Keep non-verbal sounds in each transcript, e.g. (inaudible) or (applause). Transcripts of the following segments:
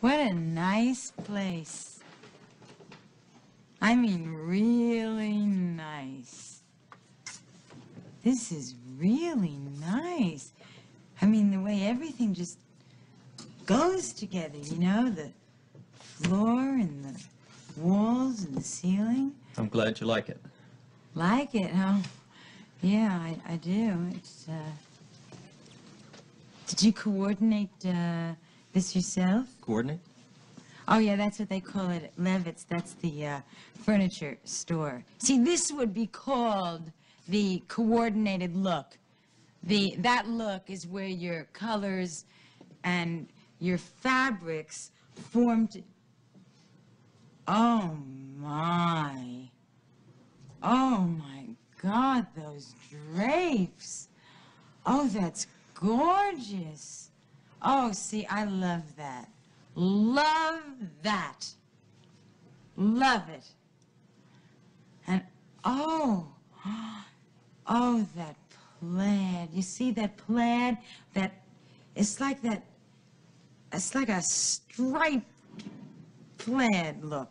What a nice place. I mean, really nice. This is really nice. I mean, the way everything just goes together, you know? The floor and the walls and the ceiling. I'm glad you like it. Like it, huh? Yeah, I, I do. It's, uh... Did you coordinate, uh, this yourself? Coordinate? Oh, yeah, that's what they call it Levitz. That's the uh, furniture store. See, this would be called the coordinated look. The, that look is where your colors and your fabrics formed. Oh, my. Oh, my God, those drapes. Oh, that's gorgeous. Oh, see, I love that. Love that. Love it. And oh, (gasps) oh, that plaid. You see that plaid? That, it's like that, it's like a striped plaid look.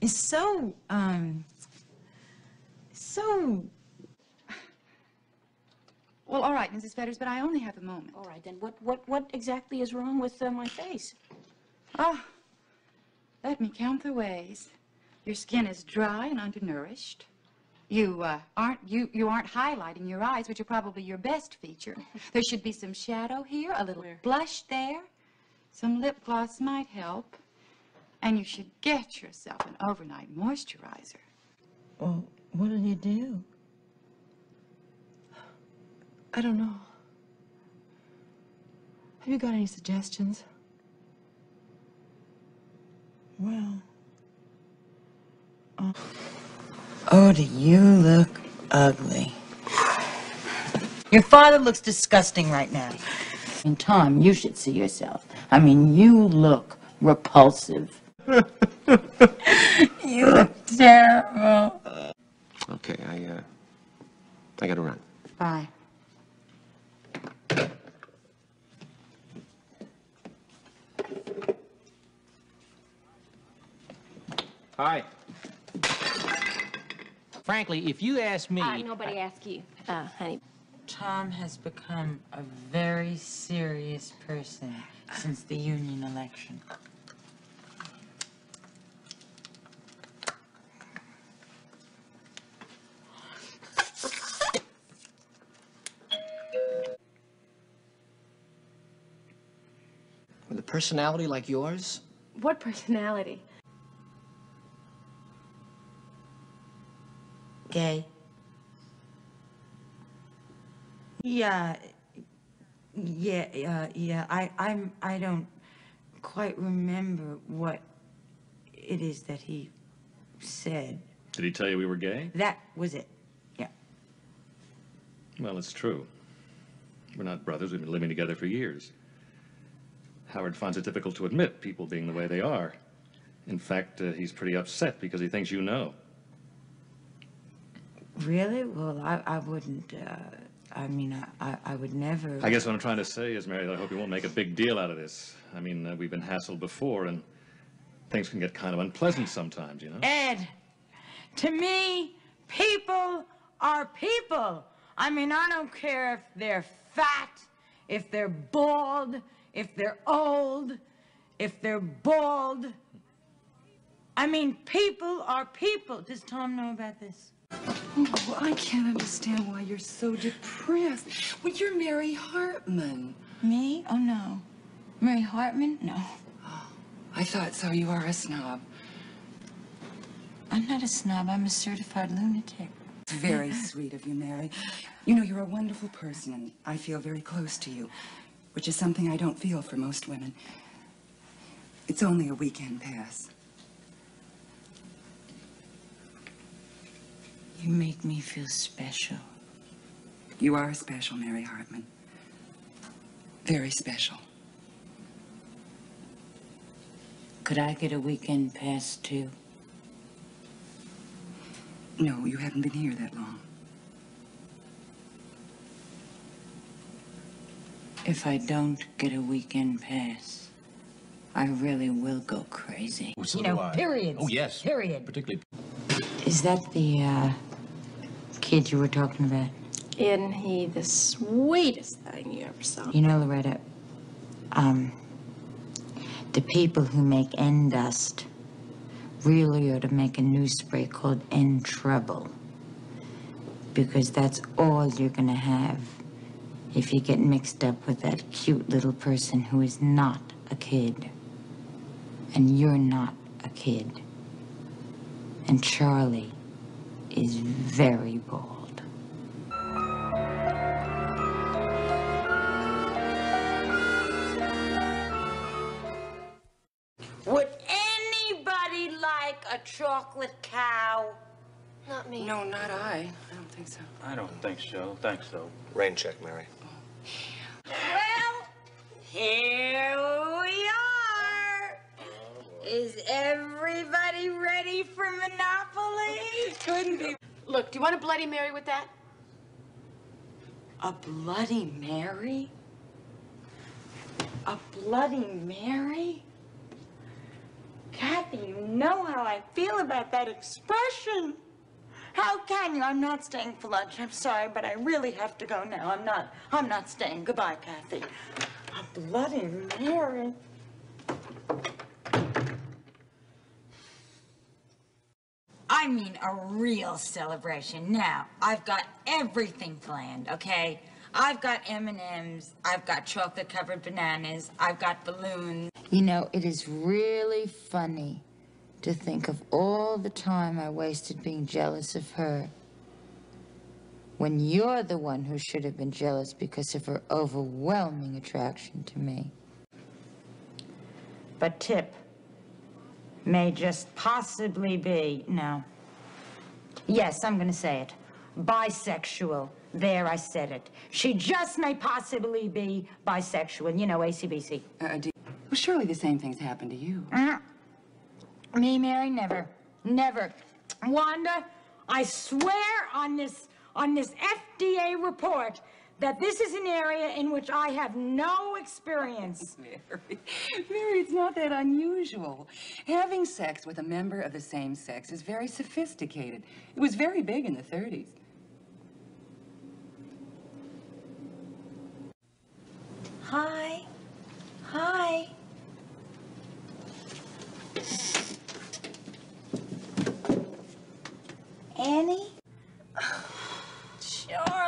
It's so, um, so Well, all right, Mrs. Fetters, but I only have a moment. All right, then what, what, what exactly is wrong with uh, my face? Ah, let me count the ways. Your skin is dry and undernourished. You uh, aren't you you aren't highlighting your eyes, which are probably your best feature. There should be some shadow here, a little Where? blush there. Some lip gloss might help. And you should get yourself an overnight moisturizer. Well, what'll you do? I don't know. Have you got any suggestions? Well. Oh, oh do you look ugly? Your father looks disgusting right now. And Tom, you should see yourself. I mean, you look repulsive. (laughs) You look terrible. Okay, I, uh, I gotta run. Bye. Hi. Frankly, if you ask me, Uh, nobody asked you, uh, honey. Tom has become a very serious person since the union election. With a personality like yours, What personality? Gay. Yeah, yeah, uh, yeah. I, I'm, I don't quite remember what it is that he said. Did he tell you we were gay? That was it. Yeah. Well, it's true. We're not brothers. We've been living together for years. Howard finds it difficult to admit people being the way they are. In fact, uh, he's pretty upset because he thinks you know. Really? Well, I, I wouldn't. Uh, I mean, I, I, would never. I guess what I'm trying to say is, Mary, I hope you won't make a big deal out of this. I mean, uh, we've been hassled before, and things can get kind of unpleasant sometimes, you know? Ed, to me, people are people. I mean, I don't care if they're fat, if they're bald, if they're old, if they're bald. I mean, people are people. Does Tom know about this? Oh, I can't understand why you're so depressed. Well, you're Mary Hartman. Me? Oh, no. Mary Hartman? No. Oh, I thought so. You are a snob. I'm not a snob. I'm a certified lunatic. It's very sweet of you, Mary. You know, you're a wonderful person, and I feel very close to you, which is something I don't feel for most women. It's only a weekend pass. You make me feel special. You are special, Mary Hartman. Very special. Could I get a weekend pass, too? No, you haven't been here that long. If I don't get a weekend pass, I really will go crazy. Well, so You know, I. periods. Oh, yes. Period. Particularly. Is that the, uh, kid you were talking about? Isn't he the sweetest thing you ever saw? You know, Loretta, um, the people who make Endust really ought to make a new spray called End Trouble. Because that's all you're gonna have if you get mixed up with that cute little person who is not a kid. And you're not a kid. And Charlie is very bold. Would anybody like a chocolate cow? Not me. No, not I. I don't think so. I don't think so. Thanks, though. Rain check, Mary. Well, here Is everybody ready for Monopoly? Couldn't be. Look, do you want a Bloody Mary with that? A Bloody Mary? A Bloody Mary? Cathy, you know how I feel about that expression. How can you? I'm not staying for lunch. I'm sorry, but I really have to go now. I'm not. I'm not staying. Goodbye, Cathy. A Bloody Mary. I mean a real celebration. Now, I've got everything planned, okay? I've got M&Ms, I've got chocolate-covered bananas, I've got balloons. You know, it is really funny to think of all the time I wasted being jealous of her. When you're the one who should have been jealous because of her overwhelming attraction to me. But Tip may just possibly be, no. Yes, I'm gonna say it. Bisexual. There, I said it. She just may possibly be bisexual. You know, AC/DC. Uh, do, well, surely the same things happened to you. Me, Mary, never. Never. Wanda, I swear on this on this FDA report that this is an area in which I have no experience. (laughs) Mary, Mary, it's not that unusual. Having sex with a member of the same sex is very sophisticated. It was very big in the 30s. Hi. Hi. Annie? (sighs) Charlie.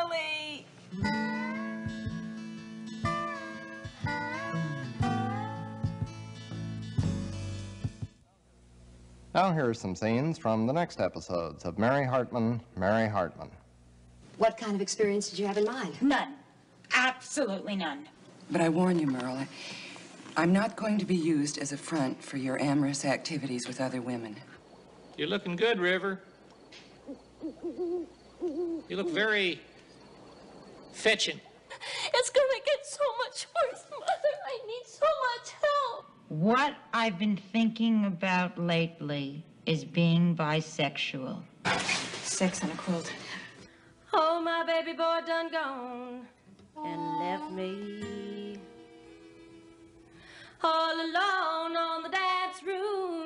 Now here are some scenes from the next episodes of Mary Hartman, Mary Hartman. What kind of experience did you have in mind? None. Absolutely none. But I warn you, Merle, I, I'm not going to be used as a front for your amorous activities with other women. You're looking good, River. You look very fetching. It's gonna get so much worse, Mother. I need so much help. What I've been thinking about lately is being bisexual. Sex on a quilt. Oh, my baby boy done gone and left me all alone on the dance room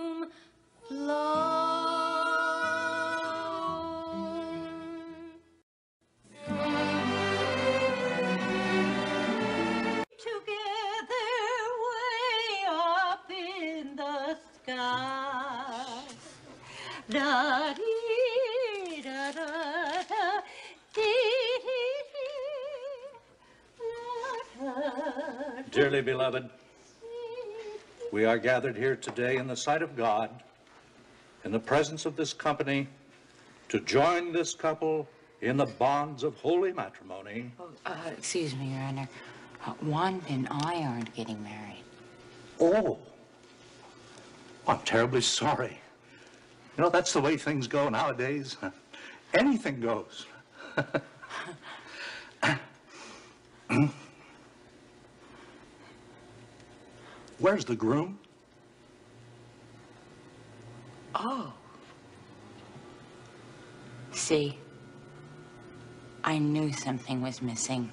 Dearly beloved, we are gathered here today in the sight of God, in the presence of this company, to join this couple in the bonds of holy matrimony. Uh, excuse me, Your Honor. Uh, Wanda and I aren't getting married. Oh, I'm terribly sorry. You know, that's the way things go nowadays. (laughs) Anything goes. (laughs) Where's the groom? Oh. See, I knew something was missing.